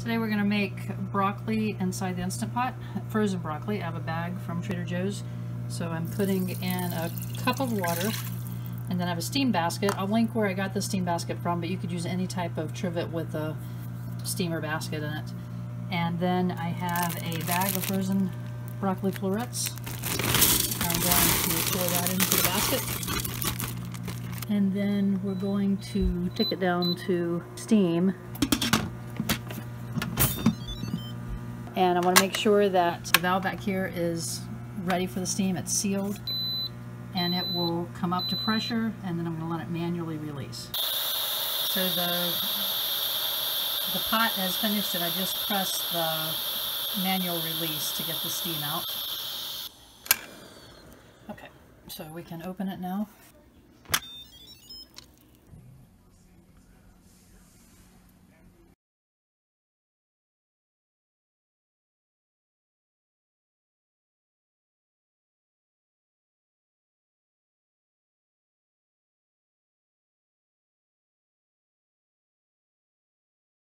Today we're going to make broccoli inside the Instant Pot, frozen broccoli. I have a bag from Trader Joe's. So I'm putting in a cup of water and then I have a steam basket. I'll link where I got the steam basket from, but you could use any type of trivet with a steamer basket in it. And then I have a bag of frozen broccoli florets. I'm going to pour that into the basket. And then we're going to take it down to steam and I want to make sure that the valve back here is ready for the steam. It's sealed and it will come up to pressure and then I'm going to let it manually release. So the, the pot has finished and I just pressed the manual release to get the steam out. Okay, so we can open it now.